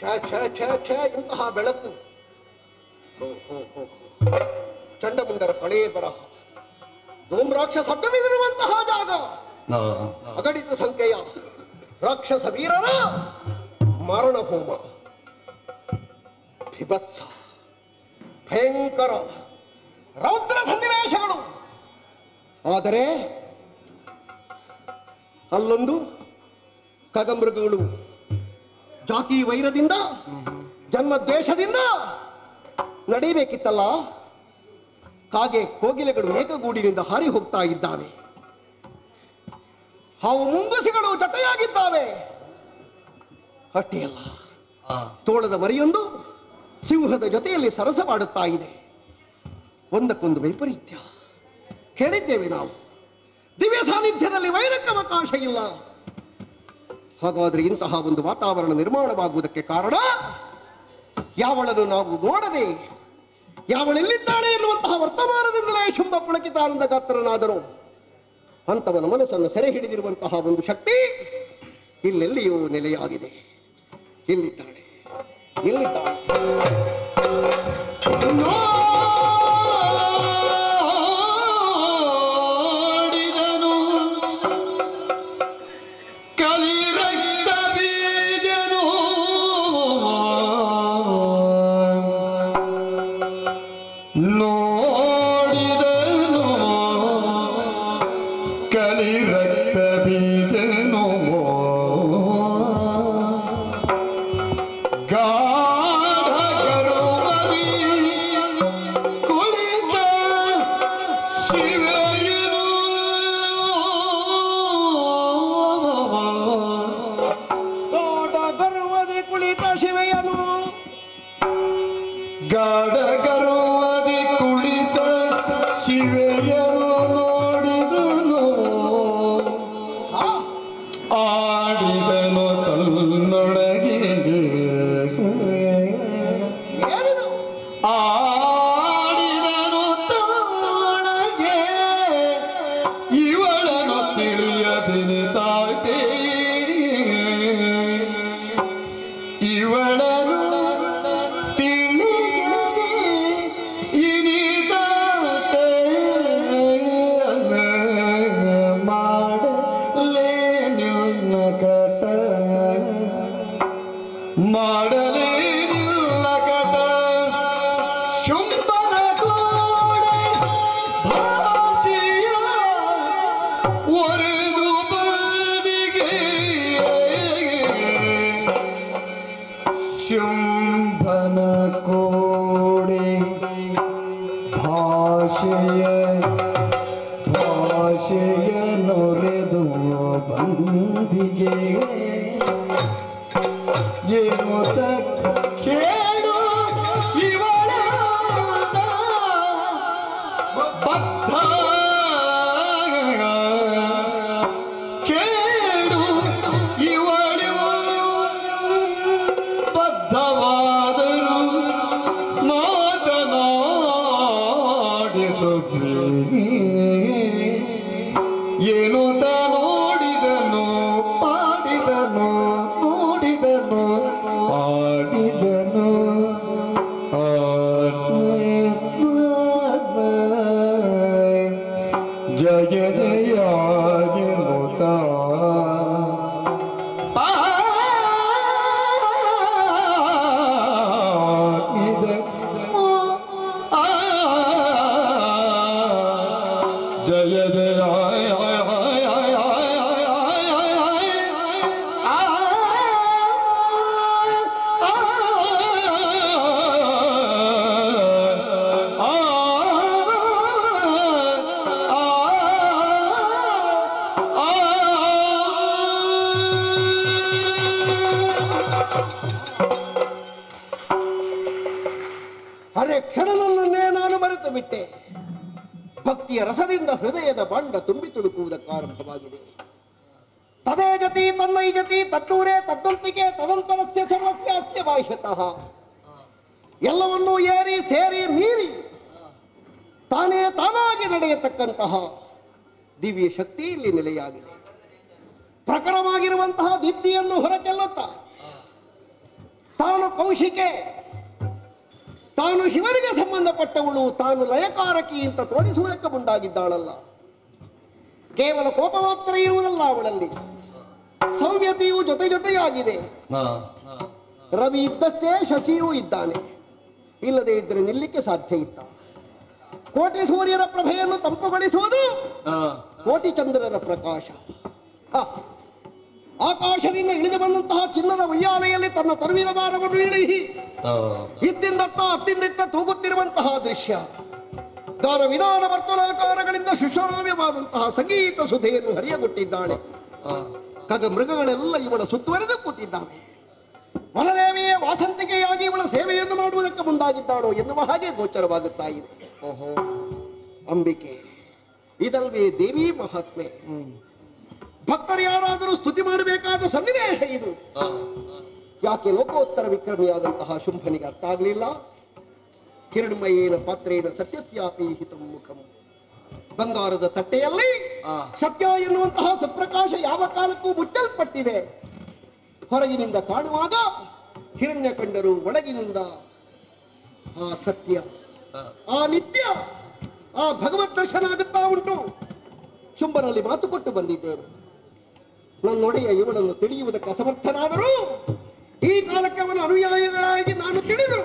ಛ ಛ ಛ ಛ ಇಂತಹ ಬೆಳಕು. ಚಂಡಮುಂಡರ ಕಳೆ ಬರಹ. ಧೂಮ್ರಾಕ್ಷ ಸದ್ದವಿದಿರುವಂತಹ ಜಾಗ. ಅಗಡಿತ ಸಂಖ್ಯೆಯ ರಾಕ್ಷಸ ವೀರರ ಮರಣ ಹೋಮ ಬಿಭತ್ಸ ಭಯಂಕರ ರೌದ್ರ ಸನ್ನಿವೇಶಗಳು. ಆದರೆ ಅಲ್ಲೊಂದು ಖಗಮೃಗಗಳು ಜಾತಿ ವೈರದಿಂದ ಜನ್ಮ ದೇಶದಿಂದ ನಡೀಬೇಕಿತ್ತಲ್ಲ? ಕಾಗೆ ಕೋಗಿಲೆಗಳು ಏಕಗೂಡಿನಿಂದ ಹಾರಿ ಹೋಗ್ತಾ ಇದ್ದಾವೆ. ಹಾವು ಮುಂಗುಸಿಗಳು ಜೊತೆಯಾಗಿದ್ದಾವೆ. ಅಲ್ಲ ತೋಳದ ಮರಿಯೊಂದು ಸಿಂಹದ ಜೊತೆಯಲ್ಲಿ ಸರಸ ಮಾಡುತ್ತಾ ಇದೆ. ಒಂದಕ್ಕೊಂದು ವೈಪರೀತ್ಯ. ಹೇಳಿದ್ದೇವೆ ನಾವು. ದಿವ್ಯ ಸಾನ್ನಿಧ್ಯದಲ್ಲಿ ವೈರಕ್ಕೆ ಅವಕಾಶ ಇಲ್ಲ. ಹಾಗಾದ್ರೆ ಇಂತಹ ಒಂದು ವಾತಾವರಣ ನಿರ್ಮಾಣವಾಗುವುದಕ್ಕೆ ಕಾರಣ, ಯಾವಳನ್ನು ನಾವು ನೋಡದೆ, ಯಾವಳೆಲ್ಲಿದ್ದಾಳೆ ಎನ್ನುವಂತಹ ವರ್ತಮಾನದಿಂದಲೇ ಶುಂಭ ಪುಳಕಿತಾನಂದ ಗಾತ್ರನಾದರು ಅಂತವನ ಮನಸ್ಸನ್ನು ಸೆರೆ ಹಿಡಿದಿರುವಂತಹ ಒಂದು ಶಕ್ತಿ ಇಲ್ಲೆಲ್ಲಿಯೂ ನೆಲೆಯಾಗಿದೆ. ಇಲ್ಲಿದ್ದಾಳೆ. ಎಲ್ಲಿದ್ದಾಳೆ she will ভাসিয়ে ভাসিয়ে নোরে দু বন্দিয়ে ये मोतक ಮರೆತು ಬಿಟ್ಟೆ. ಭಕ್ತಿಯ ರಸದಿಂದ ಹೃದಯದ ಬಂಡ ತುಂಬಿ ತುಳುಕುವುದಕ್ಕೆ ಆರಂಭವಾಗಿದೆ ತದೇ ಗತಿ, ತನ್ನೈ ಗತಿ ತದ್ದೂರೇ ತದ್ದಂತಿಕೆ, ತದಂತರಸ್ಯ ಸರ್ವಸ್ಯ ಬಾಹ್ಯತಃ. ಎಲ್ಲವನ್ನೂ ಏರಿ, ಸೇರಿ, ಮೀರಿ ತಾನೇ ತಾನಾಗಿ ನಡೆಯತಕ್ಕಂತಹ ದಿವ್ಯ ಶಕ್ತಿ ಇಲ್ಲಿ ನೆಲೆಯಾಗಿದೆ. ಪ್ರಕರವಾಗಿರುವಂತಹ ದೀಪ್ತಿಯನ್ನು ಹೊರಚೆಲ್ಲುತ್ತಾ ತಾನು ಕೌಶಿಕೆ ತಾನು ಶಿವನಿಗೆ ಸಂಬಂಧಪಟ್ಟವಳು ತಾನು ಲಯಕಾರಕಿ ಅಂತ ತೋರಿಸುವುದಕ್ಕೆ ಮುಂದಾಗಿದ್ದಾಳಲ್ಲ. ಕೇವಲ ಕೋಪ ಮಾತ್ರ ಇರುವುದಲ್ಲ ಅವಳಲ್ಲಿ. ಸೌಮ್ಯತೆಯು ಜೊತೆ ಜೊತೆಯಾಗಿದೆ. ರವಿ ಇದ್ದಷ್ಟೇ ಶಶಿಯೂ ಇದ್ದಾನೆ. ಇಲ್ಲದೆ ಇದ್ರೆ ನಿಲ್ಲಿಕ್ಕೆ ಸಾಧ್ಯ ಇತ್ತ. ಕೋಟಿ ಸೂರ್ಯರ ಪ್ರಭೆಯನ್ನು ತಂಪುಗೊಳಿಸುವುದು ಕೋಟಿ ಚಂದ್ರರ ಪ್ರಕಾಶ. ಹ. ಆಕಾಶದಿಂದ ಇಳಿದು ಬಂದಂತಹ ಚಿನ್ನದ ಉಯ್ಯಾಲೆಯಲ್ಲಿ ತನ್ನ ತರುವಿನ ಭಾರವನ್ನು ಇಳಿ ಇತ್ತಿಂದತ್ತ ಅತ್ತಿಂದಿತ್ತ ತೂಗುತ್ತಿರುವಂತಹ ದೃಶ್ಯ. ಗಾರ ವಿಧಾನ ವರ್ತುಲಾಕಾರಗಳಿಂದ ಸುಶ್ರಾವ್ಯವಾದಂತಹ ಸಂಗೀತ ಸುಧೆಯನ್ನು ಹರಿಯಗೊಟ್ಟಿದ್ದಾಳೆ. ಕಗ ಮೃಗಗಳೆಲ್ಲ ಇವಳ ಸುತ್ತುವರೆದು ಕೂತಿದ್ದಾವೆ. ವನದೇವಿಯ ವಾಸಂತಿಕೆಯಾಗಿ ಇವಳ ಸೇವೆಯನ್ನು ಮಾಡುವುದಕ್ಕೆ ಮುಂದಾಗಿದ್ದಾಳೋ ಎನ್ನುವ ಹಾಗೆ ಗೋಚರವಾಗುತ್ತಾ ಇದೆ. ಓಹೋ. ಅಂಬಿಕೆ ಇದಲ್ವೇ ದೇವಿ ಮಹಾತ್ಮೆ. ಭಕ್ತರು ಯಾರಾದರೂ ಸ್ತುತಿ ಮಾಡಬೇಕಾದ ಸನ್ನಿವೇಶ ಇದು. ಯಾಕೆ ಲೋಕೋತ್ತರ ವಿಕ್ರಮಿಯಾದಂತಹ ಶುಂಭನಿಗೆ ಅರ್ಥ ಆಗಲಿಲ್ಲ? ಕಿರಣಮಯೇನ ಪಾತ್ರೇನ ಸತ್ಯಸ್ಯಾಪಿ ಹಿತಂ ಮುಖಂ. ಬಂಗಾರದ ತಟ್ಟೆಯಲ್ಲಿ ಸತ್ಯ ಎನ್ನುವಂತಹ ಸುಪ್ರಕಾಶ ಯಾವ ಕಾಲಕ್ಕೂ ಮುಚ್ಚಲ್ಪಟ್ಟಿದೆ. ಹೊರಗಿನಿಂದ ಕಾಣುವಾಗ ಹಿರಣ್ಯ ಕಂಡರು ಒಳಗಿನಿಂದ ಆ ಸತ್ಯ ಆ ನಿತ್ಯ ಆ ಭಗವತ್ ದರ್ಶನ ಆಗುತ್ತಾ ಉಂಟು. ಶುಂಭನಲ್ಲಿ ಮಾತು ಕೊಟ್ಟು ಬಂದಿದ್ದೇನೆ. ನನ್ನೊಡೆಯ ಇವನನ್ನು ತಿಳಿಯುವುದಕ್ಕೆ ಅಸಮರ್ಥನಾದರೂ ಈ ಕಾಲಕ್ಕೆ ಅವನ ಅನುಯಾಯಿಗಳಾಗಿ ನಾನು ತಿಳಿದು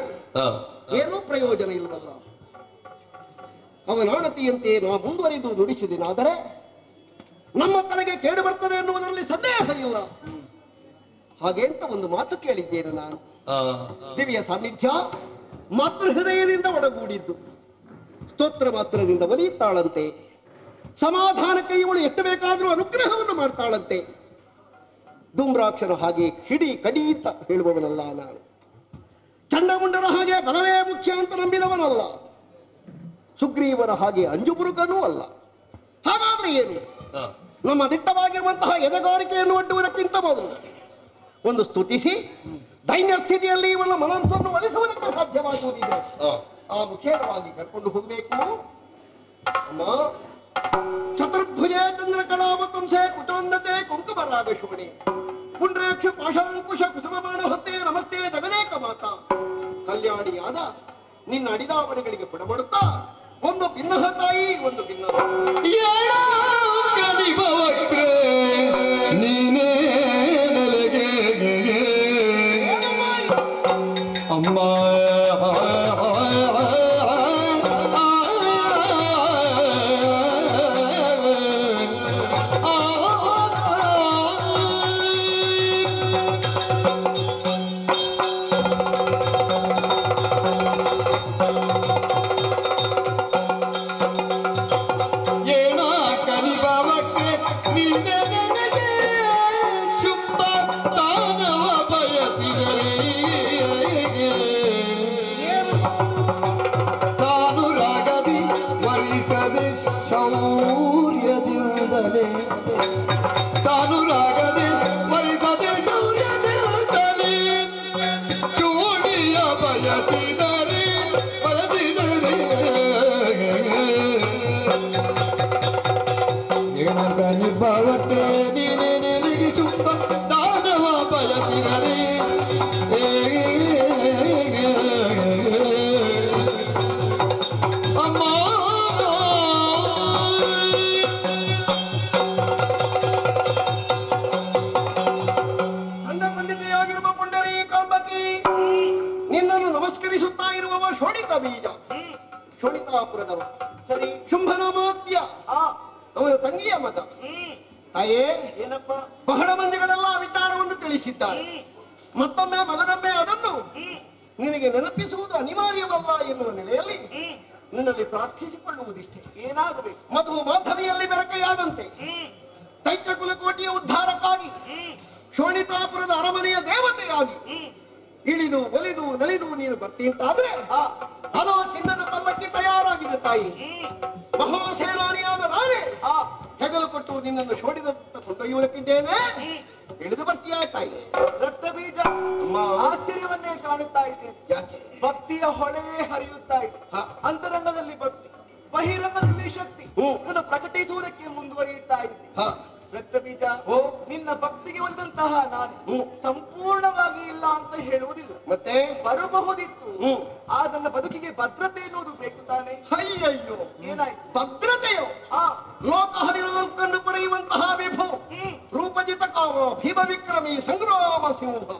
ಏನೂ ಪ್ರಯೋಜನ ಇಲ್ಲವಲ್ಲ. ಅವನಾಣತಿಯಂತೆ ನಾ ಮುಂದುವರಿದು ನುಡಿಸಿದೆನಾದರೆ ನಮ್ಮ ತಲೆಗೆ ಕೇಡು ಬರ್ತದೆ ಎನ್ನುವುದರಲ್ಲಿ ಸಂದೇಹ ಇಲ್ಲ. ಹಾಗೆ ಅಂತ ಒಂದು ಮಾತು ಕೇಳಿದ್ದೇನೆ ನಾನು. ದಿವ್ಯ ಸಾನ್ನಿಧ್ಯ ಮಾತೃ ಹೃದಯದಿಂದ ಒಡಗೂಡಿದ್ದು. ಸ್ತೋತ್ರ ಮಾತ್ರದಿಂದ ಒಲಿಯುತ್ತಾಳಂತೆ. ಸಮಾಧಾನಕ್ಕೆ ಇವಳು ಎಷ್ಟು ಬೇಕಾದರೂ ಅನುಗ್ರಹವನ್ನು ಮಾಡ್ತಾಳಂತೆ. ಧೂಮ್ರಾಕ್ಷರ ಹಾಗೆ ಹಿಡಿ ಕಡಿತ ಹೇಳುವವನಲ್ಲ ನಾನು. ಚಂಡಮುಂಡರ ಹಾಗೆ ಬಲವೇ ಮುಖ್ಯ ಅಂತ ನಂಬಿದವನಲ್ಲ. ಸುಗ್ರೀವರ ಹಾಗೆ ಅಂಜುಪುರುಕನೂ ಅಲ್ಲ. ಹಾಗಾದ್ರೆ ಏನು? ನಮ್ಮ ದಿಟ್ಟವಾಗಿರುವಂತಹ ಎದೆಗಾರಿಕೆಯನ್ನು ಒಡ್ಡುವುದಕ್ಕಿಂತ ಮೊದಲು ಒಂದು ಸ್ತುತಿಸಿ ದೈನ್ಯ ಸ್ಥಿತಿಯಲ್ಲಿ ಇವನ ಮನಸ್ಸನ್ನು ಒಲಿಸುವುದಕ್ಕೆ ಸಾಧ್ಯವಾಗುವುದಿದೆ. ಆ ಮುಖೇನವಾಗಿ ಕರ್ಕೊಂಡು ಹೋಗಬೇಕು. ಅಮ್ಮ ಚಂದ್ರ ಚಂದ್ರಕಲಾವತಂಸೆ ಕುಟುಂಬತೆ ಕುಂಕುಮರಾಗ ಶೋಣೆ ಪುಂಡ್ರೇಕ್ಷ ಪಾಶಾಂಕುಶ ಕುಸುಮಮಾಣ ಹೊತ್ತೆ ನಮಸ್ತೆ ಜಗನೇಕ ಮಾತ. ಕಲ್ಯಾಣಿಯಾದ ನಿನ್ನ ಅಡಿದಾವಣೆಗಳಿಗೆ ಪಡಬಡುತ್ತಾ ಒಂದು ಭಿನ್ನಹ ತಾಯಿ, ಒಂದು ಭಿನ್ನ ಬಯಸಿದರೆ ಏನಂತ ನೀನೆ ನಿನಗೆ ಶುಂಭ ದಾನವ ಬಯಸಿದರೆ ನಿನ್ನಲ್ಲಿ ಪ್ರಾರ್ಥಿಸಿಕೊಳ್ಳುವುದಿಷ್ಟೇ. ಏನಾಗಬೇಕು? ಮಧು ಮಾಧವಿಯಲ್ಲಿ ಬೆರಕೆಯಾದಂತೆ. ದೈತ್ಯ ಕುಲಕೋಟಿಯ ಉದ್ಧಾರಕ್ಕಾಗಿ. ಶೋಣಿತಾಪುರದ ಅರಮನೆಯ ದೇವತೆಯಾಗಿ. ಇಳಿದು ಒಲಿದು ನಲಿದು ನೀನು ಬರ್ತಿ ಅಂತಾದ್ರೆ ಅದೋ ಚಿನ್ನದ ಪಲ್ಲಕ್ಕೆ ತಯಾರಾಗಿದೆ ತಾಯಿ. ಮಹಾಸೇನಾನಿಯಾದ ನಾನೇ ಹೆಗಲು ಕೊಟ್ಟು ನಿನ್ನನ್ನು ಶೋಡಿದಂತ ಕೊಂಡೊಯ್ಯುವುದಕ್ಕಿದ್ದೇನೆ. ಇಳಿದು ಬರ್ತೀಯಾ ತಾಯಿ. ರಕ್ತ ಬೀಜ ಆಶ್ಚರ್ಯವನ್ನೇ ಕಾಣುತ್ತಾ ಇದೆ. ಯಾಕೆ? ಭಕ್ತಿಯ ಹೊಳೆ ಹರಿಯುತ್ತಾ ಇದೆ. ಅಂತರಂಗದಲ್ಲಿ ಭಕ್ತಿ ಬಹಿರಂಗದಲ್ಲಿ ಶಕ್ತಿ. ಇದನ್ನು ಪ್ರಕಟಿಸುವುದಕ್ಕೆ ಮುಂದುವರಿಯುತ್ತಾ ಇದೆ. ರಕ್ತ ಬೀಜ ಓ. ನಿನ್ನ ಭಕ್ತಿಗೆ ಬಂದಂತಹ ನಾನು. ಸಂಪೂರ್ಣವಾಗಿ ಇಲ್ಲ ಅಂತ ಹೇಳುವುದಿಲ್ಲ. ಮತ್ತೆ? ಬರಬಹುದಿತ್ತು. ಆ ನನ್ನ ಬದುಕಿಗೆ ಭದ್ರತೆ ಎನ್ನುವುದು ಬೇಕು ತಾನೆ. ಅಯ್ಯಯ್ಯೋ. ವಿಕ್ರಮಿ ಸಂಗ್ರಾಮ ಸಿಂಹ.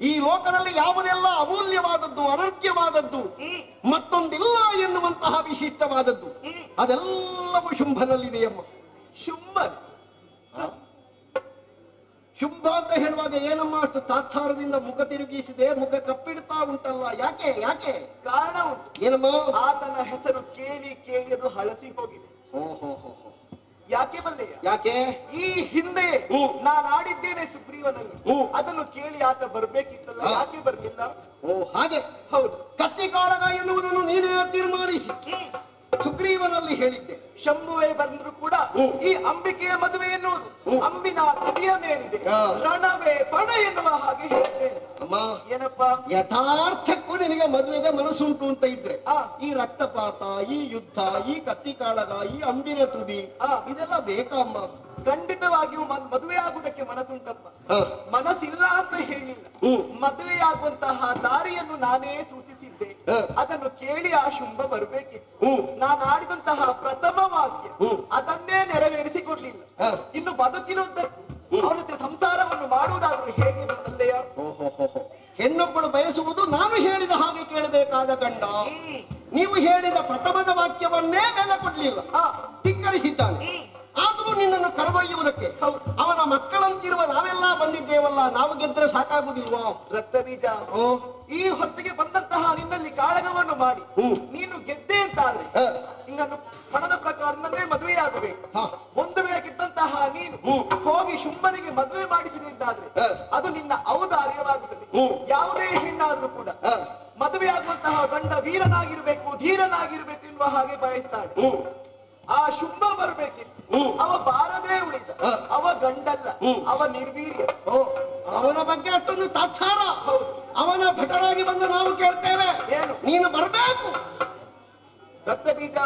ಈ ಲೋಕದಲ್ಲಿ ಯಾವುದೆಲ್ಲ ಅಮೂಲ್ಯವಾದದ್ದು ಅನರ್ಘ್ಯವಾದದ್ದು ಮತ್ತೊಂದಿಲ್ಲ ಎನ್ನುವಂತಹ ವಿಶಿಷ್ಟವಾದದ್ದು ಅದೆಲ್ಲವೂ ಶುಂಭನಲ್ಲಿದೆಯಮ್ಮ. ಶುಂಭ. ಶುಂಭ ಅಂತ ಹೇಳುವಾಗ ಏನಮ್ಮ ಅಷ್ಟು ತಾತ್ಸಾರದಿಂದ ಮುಖ ತಿರುಗಿಸಿದೆ ಮುಖ ಕಪ್ಪಿಡ್ತಾ ಉಂಟಲ್ಲ ಯಾಕೆ ಯಾಕೆ? ಕಾರಣ ಉಂಟು. ಏನಮ್ಮ? ಆತನ ಹೆಸರು ಕೇಳಿ ಕೇಳಿ ಅದು ಹಳಸಿ ಹೋಗಿದೆ. ಓಹೋ. ಯಾಕೆ ಬಂದೆ ಯಾಕೆ ಈ ಹಿಂದೆ ಹ್ಮ್. ನಾನು ಆಡಿದ್ದೇನೆ ಸುಗ್ರೀವನಲ್ಲಿ. ಅದನ್ನು ಕೇಳಿ ಆತ ಬರ್ಬೇಕಿತ್ತಲ್ಲ. ಯಾಕೆ ಬರ್ಲಿಲ್ಲ ಓ ಹಾಗೆ ಹೌದು ಕತ್ತಿ ಕಾಳಗ ಎನ್ನುವುದನ್ನು ನೀನೇ ತೀರ್ಮಾನಿಸಿ. ಸುಗ್ರೀವನಲ್ಲಿ ಹೇಳಿದ್ದೆ ಶಂಭುವೇ ಬಂದ್ರು ಕೂಡ ಈ ಅಂಬಿಕೆಯ ಮದುವೆ ಎನ್ನುವುದು. ಅಂಬಿನ ತುದಿಯ ಮೇಲಿದೆ. ರಣವೇ ಪಣ ಎನ್ನುವ ಹಾಗೆ ಏನಪ್ಪ? ಯಥಾರ್ಥಕ್ಕೂ ನಿನಗೆ ಮದುವೆಗೆ ಮನಸ್ಸುಂಟು ಅಂತ ಇದ್ರೆ ಆ. ಈ ರಕ್ತಪಾತ ಈ ಯುದ್ಧ ಈ ಕತ್ತಿ ಕಾಳಗ ಈ ಅಂಬಿನ ತುದಿ. ಇದೆಲ್ಲ ಬೇಕಾ ಅಮ್ಮ? ಖಂಡಿತವಾಗಿಯೂ ಮದುವೆ ಆಗುವುದಕ್ಕೆ ಮನಸ್ಸುಂಟಪ್ಪ. ಮನಸ್ಸಿಲ್ಲ ಅಂತ ಹೇಳಿಲ್ಲ. ಮದುವೆ ಮದುವೆಯಾಗುವಂತಹ ದಾರಿಯನ್ನು ನಾನೇ ಸೂಚಿಸಿದ್ದೆ ಹ. ಅದನ್ನು ಕೇಳಿ ಆ ಶುಂಭ ಬರಬೇಕಿತ್ತು. ನಾನು ಆಡಿದಂತಹ ಪ್ರಥಮ ವಾಕ್ಯ. ಅದನ್ನೇ ನೆರವೇರಿಸಿಕೊಡ್ಲಿಲ್ಲ. ಹ. ಇನ್ನು ಬದುಕಿನುದ್ದಕ್ಕೂ ಅವನ ಜೊತೆ ಸಂಸಾರವನ್ನು ಮಾಡುವುದಾದ್ರೂ ಹೇಗೆ ಬಂದಲ್ಲೆಯ. ಹೆಣ್ಣೊಬ್ಬಳು ಬಯಸುವುದು ನಾನು ಹೇಳಿದ ಹಾಗೆ ಕೇಳಬೇಕಾದ ಗಂಡ. ನೀವು ಹೇಳಿದ ಪ್ರಥಮದ ವಾಕ್ಯವನ್ನೇ ಬೆಲೆ ಕೊಡ್ಲಿಲ್ಲ ಧಿಕ್ಕರಿಸಿದ್ದಾನೆ ಆದರೂ ನಿನ್ನನ್ನು ಕರೆದೊಯ್ಯುವುದಕ್ಕೆ. ಅವನ ಮಕ್ಕಳಂತಿರುವ ನಾವೆಲ್ಲ ಬಂದಿದ್ದೇವಲ್ಲ ನಾವು ಗೆದ್ದರೆ ಸಾಕಾಗುದಿಲ್ವಾ ರಕ್ತ ಬೀಜ. ಓ ಈ ಹೊತ್ತಿಗೆ ಬಂದಂತಹ ನಿನ್ನಲ್ಲಿ ಕಾಳಗವನ್ನು ಮಾಡಿ. ನೀನು ಗೆದ್ದೆ ಅಂತಾದ್ರೆ ಹ. ನಿನ್ನನ್ನು ಹಣದ ಪ್ರಕಾರ ನನ್ನೇ ಮದುವೆಯಾಗಬೇಕು. ಒಂದು ವೇಳೆ ಗೆದ್ದಂತಹ ನೀನು ಹೋಗಿ ಶುಂಭನಿಗೆ ಮದುವೆ ಮಾಡಿಸಿದೆ ಅಂತಾದ್ರೆ ಅದು ನಿನ್ನ ಔದಾರ್ಯವಾಗುತ್ತದೆ. ಯಾವುದೇ ಹೆಣ್ಣಾದ್ರೂ ಕೂಡ ಮದುವೆ ಮದುವೆಯಾಗುವಂತಹ ಗಂಡ ವೀರನಾಗಿರ್ಬೇಕು ಧೀರನಾಗಿರ್ಬೇಕು ಎನ್ನುವ ಹಾಗೆ ಬಯಸ್ತಾಳೆ. ಆ ಶುಂಭ ಬರಬೇಕಿತ್ತು ಹ್ಮ್. ಅವ ಬಾರದೇ ಉಳಿದ. ಅವ ಗಂಡಲ್ಲ. ಅವ ನಿರ್ವೀರ್ಯ. ಅವನ ಬಗ್ಗೆ ಅಷ್ಟೊಂದು ತಾತ್ಸಾರ? ಅವನ ಭಟರಾಗಿ ಬಂದು ನಾವು ಕೇಳ್ತೇವೆ. ಏನು? ನೀನು ಬರಬೇಕು. ರಕ್ತ ಬೀಜ.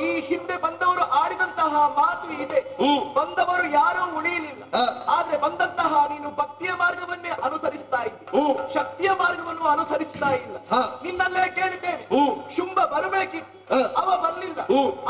ಈ ಹಿಂದೆ ಬಂದವರು ಆಡಿದಂತಹ ಮಾತು ಇದೆ. ಬಂದವರು ಯಾರೂ ಉಳಿಯಲಿಲ್ಲ. ಆದ್ರೆ ಬಂದಂತಹ ನೀನು ಭಕ್ತಿಯ ಮಾರ್ಗವನ್ನೇ ಅನುಸರಿಸ್ತಾ ಇದ್ದಿ. ಶಕ್ತಿಯ ಮಾರ್ಗವನ್ನು ಅನುಸರಿಸ್ತಾ ಇಲ್ಲ. ನಿನ್ನಲ್ಲೇ ಕೇಳಿದ್ದೇನೆ. ಶುಂಭ ಬರಬೇಕಿತ್ತು. ಅವ ಬರ್ಲಿಲ್ಲ. ಹ್ಮ್.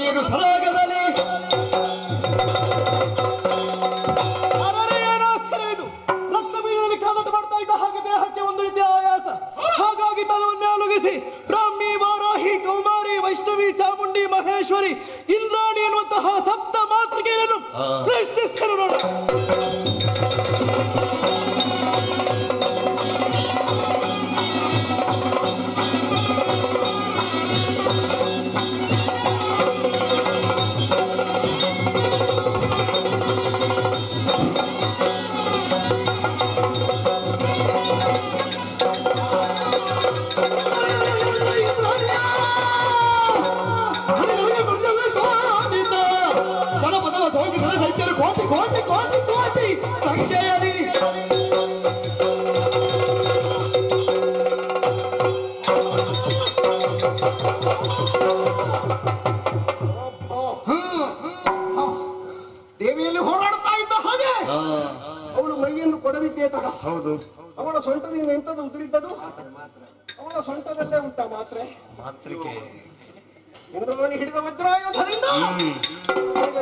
ಸತ್ತ ಮಾತೃಕೆಯನ್ನು ಸರಾಗದಲ್ಲಿ ಆದರೆ ಮಾತ್ರಿಕೆ ಇಂದ್ರವಾಣಿ ಹಿಡಿದ ವಜ್ರಾಯುಧದಿಂದ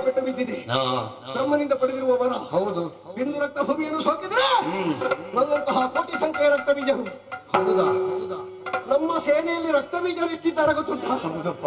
ಬೆಟ್ಟ ಬಿದ್ದಿದೆ. ನಮ್ಮನಿಂದ ಪಡೆದಿರುವ ವರ. ಹೌದು. ಬಿಂದು ರಕ್ತ ಭೂಮಿಯನ್ನು ಸೋಕಿದ್ರೆ ನನ್ನಂತಹ ಕೋಟಿ ಸಂಖ್ಯೆಯ ರಕ್ತ ಬೀಜರು ಹೌದಾ? ನಮ್ಮ ಸೇನೆಯಲ್ಲಿ ರಕ್ತ ಬೀಜರು ಇಟ್ಟಿದ್ದಾರೆ ಗೊತ್ತುಂಟ ಹೌದಪ್ಪ.